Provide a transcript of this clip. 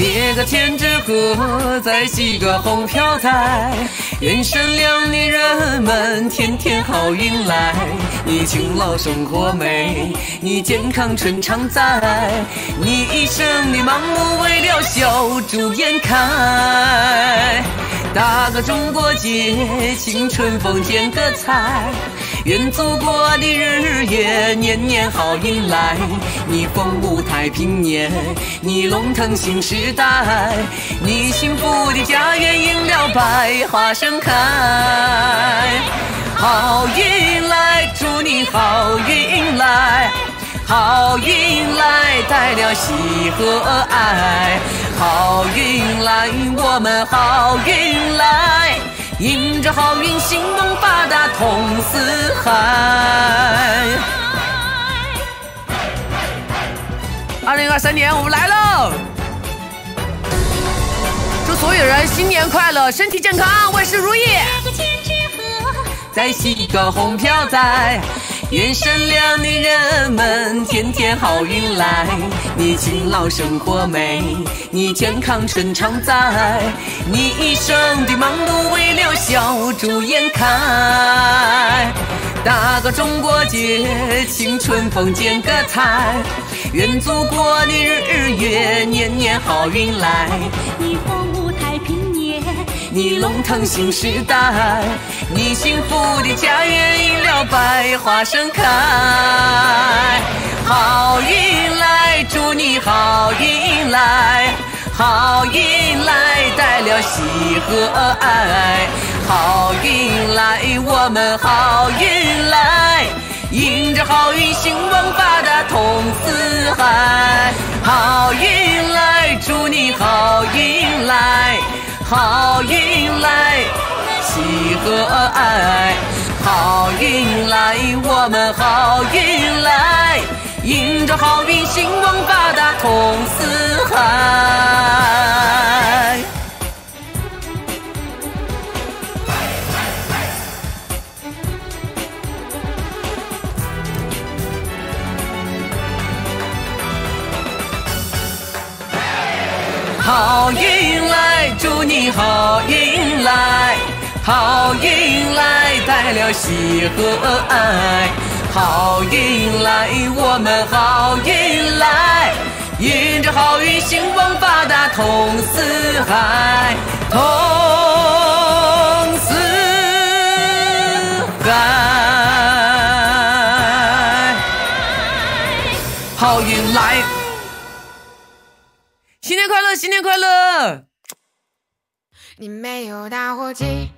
叠个千纸鹤，再系个红飘带，愿善良的人们天天好运来。你勤劳生活美，你健康春常在，你一生的忙碌为了笑逐颜开。打个中国结，请春风剪个彩，愿祖国的日年年好运来。你风舞太平年，你龙腾新时代，你幸福的家园迎了百花盛开。好运来，祝你好运来，好运来带了喜和爱。好运来，我们好运来，迎着好运，兴旺发达通四海。二三年我们来喽！祝所有人新年快乐，身体健康，万事如意。再系个红飘带。愿善良的人们天天好运来，你勤劳生活美，你健康春常在，你一生的忙碌为了笑逐颜开。打个中国结，请春风剪个彩，愿祖国的日月年年好运来。你风舞太平年，你龙腾新时代，你幸福的家园迎了百花盛开。好运来，祝你好运来，好运来带了喜和爱。好运来，我们好运来，迎着好运，兴旺发达通四海。好运来，祝你好运来，好运来，喜和爱。好运来，我们好运来，迎着好运，兴旺发达通四海。好运来，祝你好运来，好运来带了喜和爱。好运来，我们好运来，迎着好运，兴旺发达通四海，通四海。好运来，新年快乐，新年快乐！你没有打火机。